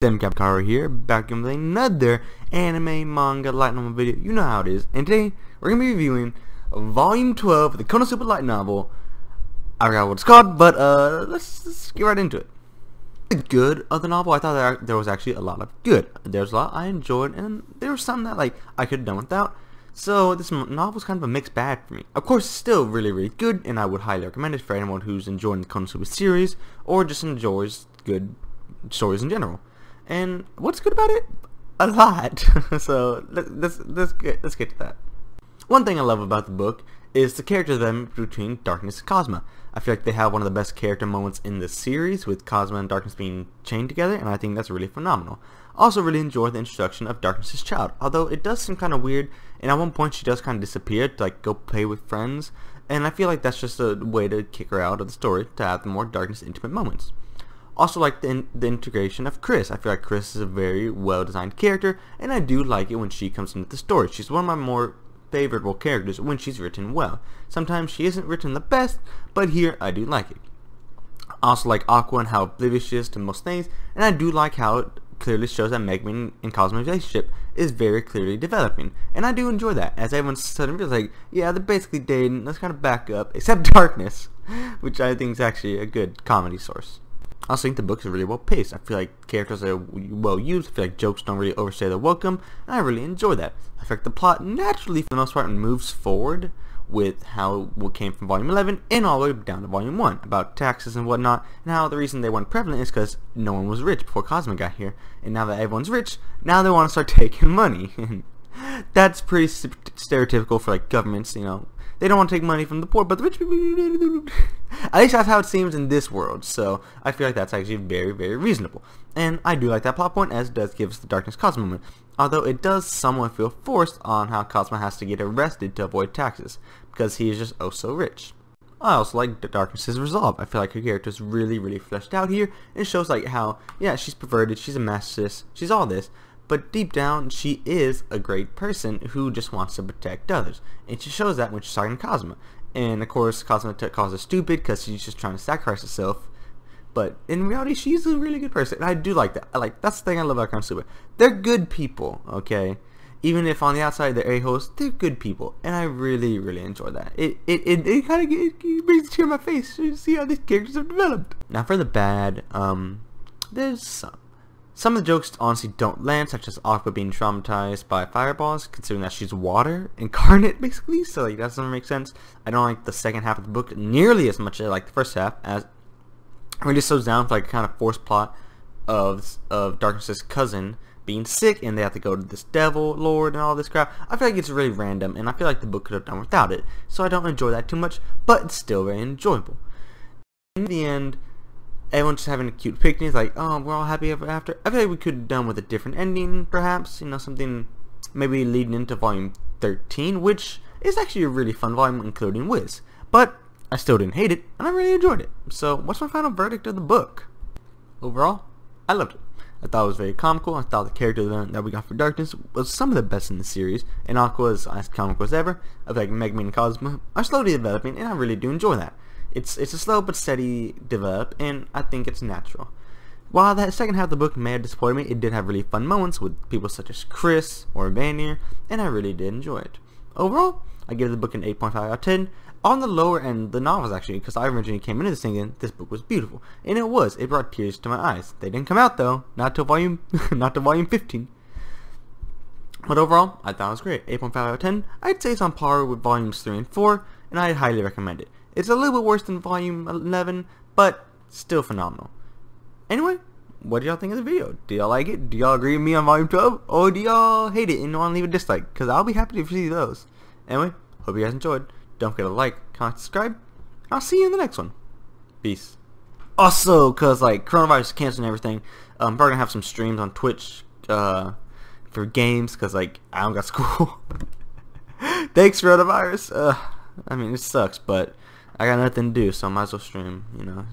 Dem Capcaro here, back with another anime, manga, light novel video. You know how it is. And today, we're going to be reviewing Volume 12 of the Konosuba light novel. I forgot what it's called, but uh, let's, let's get right into it. The good of the novel, I thought there, there was actually a lot of good. There's a lot I enjoyed, and there was some that like I could have done without. So this novel's kind of a mixed bag for me. Of course, it's still really, really good, and I would highly recommend it for anyone who's enjoying the Konosuba series, or just enjoys good stories in general. And what's good about it? A lot. so let's let's get let's get to that. One thing I love about the book is the character development between Darkness and Kazuma. I feel like they have one of the best character moments in the series with Kazuma and Darkness being chained together, and I think that's really phenomenal. Also really enjoy the introduction of Darkness's child, although it does seem kind of weird, and at one point she does kind of disappear to like go play with friends, and I feel like that's just a way to kick her out of the story to have more Darkness intimate moments. Also like the, in the integration of Chris. I feel like Chris is a very well designed character and I do like it when she comes into the story. She's one of my more favorable characters when she's written well. Sometimes she isn't written the best, but here I do like it. Also like Aqua and how oblivious she is to most things, and I do like how it clearly shows that Megumin and Kazuma's relationship is very clearly developing. And I do enjoy that, as everyone suddenly feels like, yeah, they're basically dating, let's kind of back up, except Darkness, which I think is actually a good comedy source. I also think the book is really well paced. I feel like characters are well used. I feel like jokes don't really overstay their welcome, and I really enjoy that. I feel like the plot naturally, for the most part, moves forward with how what came from Volume 11 and all the way down to Volume 1 about taxes and whatnot, and how the reason they weren't prevalent is because no one was rich before Kazuma got here, and now that everyone's rich, now they want to start taking money. That's pretty stereotypical for like governments, you know, they don't want to take money from the poor, but the rich people. At least that's how it seems in this world. So I feel like that's actually very, very reasonable. And I do like that plot point, as it does give us the Darkness Kazuma moment. Although it does somewhat feel forced on how Kazuma has to get arrested to avoid taxes, because he is just oh so rich. I also like Darkness's resolve. I feel like her character is really, really fleshed out here, and shows like how, yeah, she's perverted, she's a masochist, she's all this, but deep down, she is a great person who just wants to protect others. And she shows that when she's talking to Kazuma. And of course, Kazuma calls her stupid because she's just trying to sacrifice herself. But in reality, she's a really good person. And I do like that. I like That's the thing I love about Konosuba. They're good people, okay? Even if on the outside they're a-holes, they're good people. And I really, really enjoy that. It it, it, it kind of it, it brings a tear to my face to see how these characters have developed. Now for the bad, um, there's some. Some of the jokes honestly don't land, such as Aqua being traumatized by fireballs, considering that she's water incarnate, basically, so like, that doesn't make sense. I don't like the second half of the book nearly as much as I like the first half, as it really slows down for like a kind of forced plot of, of Darkness's cousin being sick, and they have to go to this devil lord and all this crap. I feel like it's really random, and I feel like the book could have done without it, so I don't enjoy that too much, but it's still very enjoyable. In the end, everyone's just having a cute picnic. Like, oh, we're all happy ever after. I feel like we could have done with a different ending, perhaps. You know, something maybe leading into volume 13, which is actually a really fun volume, including Wiz. But I still didn't hate it, and I really enjoyed it. So, what's my final verdict of the book? Overall, I loved it. I thought it was very comical. I thought the character that we got for Darkness was some of the best in the series, and Aqua is as comical as ever. I feel like Megumin and Kazuma are slowly developing, and I really do enjoy that. It's it's a slow but steady develop, and I think it's natural. While that second half of the book may have disappointed me, it did have really fun moments with people such as Chris or Vanir, and I really did enjoy it. Overall, I give the book an 8.5 out of 10. On the lower end, the novels actually, because I originally came into this thinking this book was beautiful, and it was. It brought tears to my eyes. They didn't come out though, not till volume, not till volume 15. But overall, I thought it was great. 8.5 out of 10. I'd say it's on par with volumes 3 and 4, and I'd highly recommend it. It's a little bit worse than Volume 11, but still phenomenal. Anyway, what do y'all think of the video? Do y'all like it? Do y'all agree with me on Volume 12? Or do y'all hate it and want to leave a dislike? Because I'll be happy to see those. Anyway, hope you guys enjoyed. Don't forget to like, comment, subscribe. I'll see you in the next one. Peace. Also, because like coronavirus canceling everything, I'm probably going to have some streams on Twitch uh, for games because like I don't got school. Thanks, coronavirus. Uh, I mean, it sucks, but I got nothing to do, so I might as well stream, you know.